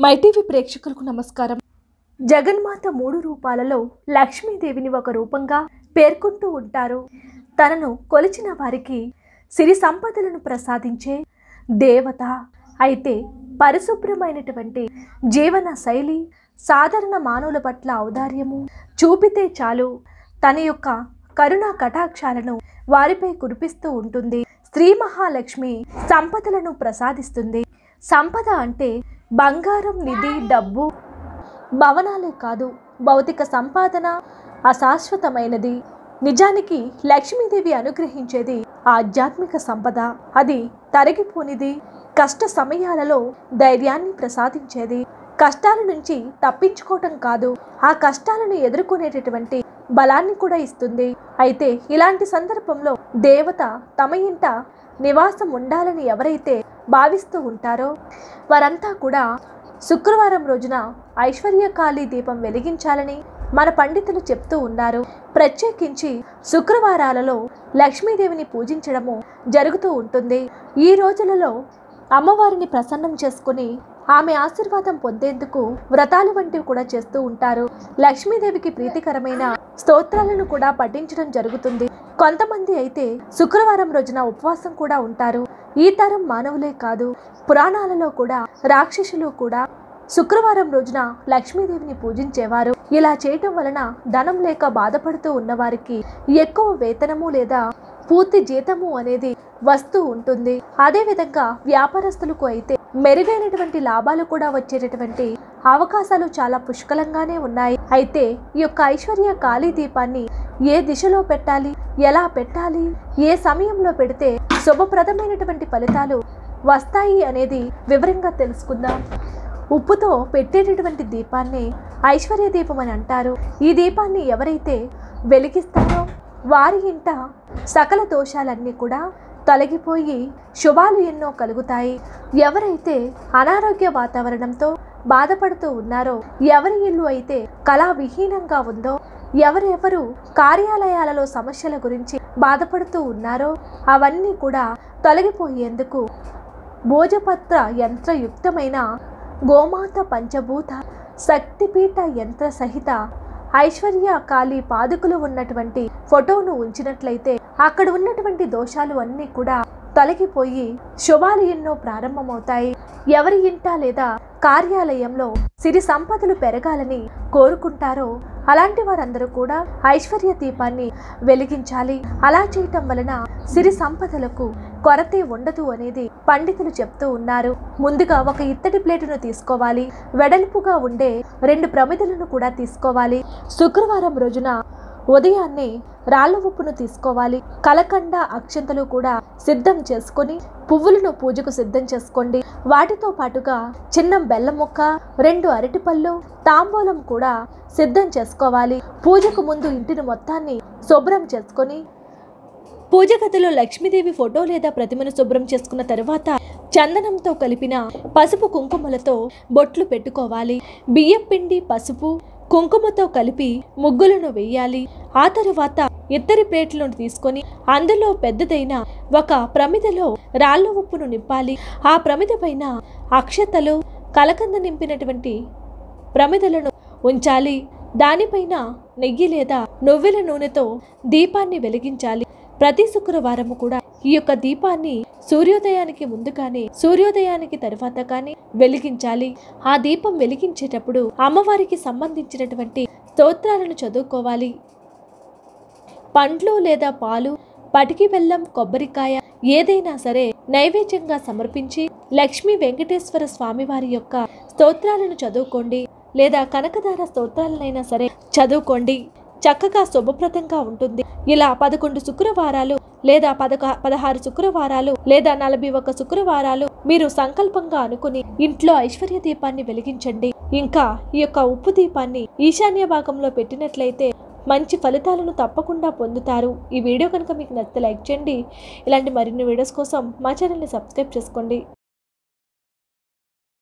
MyTV ప్రేక్షకులకు నమస్కారం. జగన్మాత మూడు రూపాలలో లక్ష్మీదేవిని ఒక రూపంగా పేర్కొంటూ ఉంటారు. తనను కొలిచిన వారికి సిరి సంపదలను ప్రసాదించే దేవత. అయితే పరిశుభ్రమైనటువంటి జీవన శైలి సాధారణ మానవుల పట్ల ఔదార్యము చూపితే చాలు. తన యొక్క కరుణా కటాక్షాలను వారిపై కురిపిస్తూ ఉంటుంది. స్త్రీ మహాలక్ష్మి సంపదలను ప్రసాదిస్తుంది. సంపద అంటే బంగారం నిధి డబ్బు భవనాలే కాదు భౌతిక సంపాదన అశాశ్వతమైనది. నిజానికి లక్ష్మీదేవి అనుగ్రహించేది ఆధ్యాత్మిక సంపద. అది తరిగిపోనిది కష్ట సమయాలలో ధైర్యాన్ని ప్రసాదించేది. కష్టాల నుంచి తప్పించుకోవటం కాదు ఆ కష్టాలను ఎదుర్కొనేటటువంటి బలాన్ని కూడా ఇస్తుంది. అయితే ఇలాంటి సందర్భంలో దేవత తమ ఇంట నివాసం ఉండాలని ఎవరైతే భావిస్తూ ఉంటారో? వారంతా కూడా శుక్రవారం రోజున ఐశ్వర్యకాళి దీపం వెలిగించాలని మన పండితులు చెప్తూ ఉన్నారు. ప్రత్యేకించి శుక్రవారాలలో లక్ష్మీదేవిని పూజించడము జరుగుతూ ఉంటుంది. ఈ రోజులలో అమ్మవారిని ప్రసన్నం చేసుకుని ఆమె ఆశీర్వాదం పొందేందుకు వ్రతాలు వంటివి కూడా చేస్తూ ఉంటారు. లక్ష్మీదేవికి ప్రీతికరమైన స్తోత్రాలను కూడా పఠించడం జరుగుతుంది. కొంతమంది అయితే శుక్రవారం రోజున ఉపవాసం కూడా ఉంటారు. ఈ తరం మానవులే కాదు పురాణాలలో కూడా రాక్షసులు కూడా శుక్రవారం రోజున లక్ష్మీదేవిని పూజించేవారు. ఇలా చేయటం వలన ధనం లేక బాధపడుతూ ఉన్నవారికి ఎక్కువ వేతనము లేదా పూర్తి జీతము అనేది వస్తూ ఉంటుంది. అదేవిధంగా వ్యాపారస్తులకు అయితే మెరుగైనటువంటి లాభాలు కూడా వచ్చేటటువంటి అవకాశాలు చాలా పుష్కలంగానే ఉన్నాయి. అయితే ఈ యొక్క ఐశ్వర్య కాళీ దీపాన్ని ఏ దిశలో పెట్టాలి? ఎలా పెట్టాలి? ఏ సమయంలో పెడితే శుభప్రదమైనటువంటి ఫలితాలు వస్తాయి అనేది వివరంగా తెలుసుకుందాం. ఉప్పుతో పెట్టేటటువంటి దీపాన్ని ఐశ్వర్య దీపం అని అంటారు. ఈ దీపాన్ని ఎవరైతే వెలిగిస్తారో వారి ఇంట సకల దోషాలన్నీ కూడా తొలగిపోయి శుభాలు ఎన్నో కలుగుతాయి. ఎవరైతే అనారోగ్య వాతావరణంతో బాధపడుతూ ఉన్నారో? ఎవరి ఇల్లు అయితే కళావిహీనంగా ఉందో? ఎవరెవరు కార్యాలయాలలో సమస్యల గురించి బాధపడుతూ ఉన్నారో? అవన్నీ కూడా తొలగిపోయేందుకు భోజపత్ర యంత్రయుక్తమైన గోమాత పంచభూత శక్తిపీఠ యంత్ర సహిత ఐశ్వర్య కాళీ పాదుకులు ఉన్నటువంటి ఫోటోను ఉంచినట్లయితే అక్కడ ఉన్నటువంటి దోషాలు అన్నీ కూడా తొలగిపోయి శుభాలు ఎన్నో ప్రారంభమవుతాయి. ఎవరి ఇంట లేదా కార్యాలయంలో సిరి సంపదలు పెరగాలని కోరుకుంటారో అలాంటి వారందరూ కూడా ఐశ్వర్య దీపాన్ని వెలిగించాలి. అలా చేయటం వలన సిరి సంపదలకు కొరతే ఉండదు అనేది పండితులు చెప్తూ ఉన్నారు. ముందుగా ఒక ఇత్తడి ప్లేటును తీసుకోవాలి. వెడల్పుగా ఉండే రెండు ప్రమిదలను కూడా తీసుకోవాలి. శుక్రవారం రోజున ఉదయాన్నే రాళ్ళ ఉప్పును తీసుకోవాలి. కలకండ అక్షంతలు కూడా సిద్ధం చేసుకొని పువ్వులను పూజకు సిద్ధం చేసుకోండి. వాటితో పాటుగా చిన్న బెల్లం ముక్క రెండు అరటిపళ్ళు తాంబూలం కూడా సిద్ధం చేసుకోవాలి. పూజకు ముందు ఇంటిని మొత్తాన్ని శుభ్రం చేసుకొని పూజ గదిలో లక్ష్మీదేవి ఫోటో లేదా ప్రతిమను శుభ్రం చేసుకున్న తర్వాత చందనంతో కలిపిన పసుపు కుంకుమలతో బొట్లు పెట్టుకోవాలి. బియ్యం పిండి పసుపు కుంకుమతో కలిపి ముగ్గులను వేయాలి. ఆ తరువాత ఇత్తడి ప్లేట్లను తీసుకొని అందులో పెద్దదైన ఒక ప్రమిదలో రాళ్ళ ఉప్పును నింపాలి. ఆ ప్రమిద పైన అక్షతలు కలకంద నింపినటువంటి ప్రమిదలను ఉంచాలి. దానిపైన నెయ్యి లేదా నువ్వుల నూనెతో దీపాన్ని వెలిగించాలి. ప్రతి శుక్రవారము కూడా ఈ యొక్క దీపాన్ని సూర్యోదయానికి ముందు కానీ సూర్యోదయానికి తరువాత కానీ వెలిగించాలి. ఆ దీపం వెలిగించేటప్పుడు అమ్మవారికి సంబంధించినటువంటి స్తోత్రాలను చదువుకోవాలి. పండ్లు లేదా పాలు పటికి బెల్లం కొబ్బరికాయ ఏదైనా సరే నైవేద్యంగా సమర్పించి లక్ష్మీ వెంకటేశ్వర స్వామి వారి యొక్క స్తోత్రాలను చదువుకోండి. లేదా కనకదార స్తోత్రాలనైనా సరే చదువుకోండి. చక్కగా శుభప్రదంగా ఉంటుంది. ఇలా పదకొండు శుక్రవారాలు లేదా పదక పదహారు శుక్రవారాలు లేదా నలభై ఒక శుక్రవారాలు మీరు సంకల్పంగా అనుకుని ఇంట్లో ఐశ్వర్య దీపాన్ని వెలిగించండి. ఇంకా ఈ యొక్క ఉప్పు దీపాన్ని ఈశాన్య భాగంలో పెట్టినట్లయితే మంచి ఫలితాలను తప్పకుండా పొందుతారు. ఈ వీడియో కనుక మీకు నచ్చితే లైక్ చేయండి. ఇలాంటి మరిన్ని వీడియోస్ కోసం మా ఛానల్ని సబ్స్క్రైబ్ చేసుకోండి.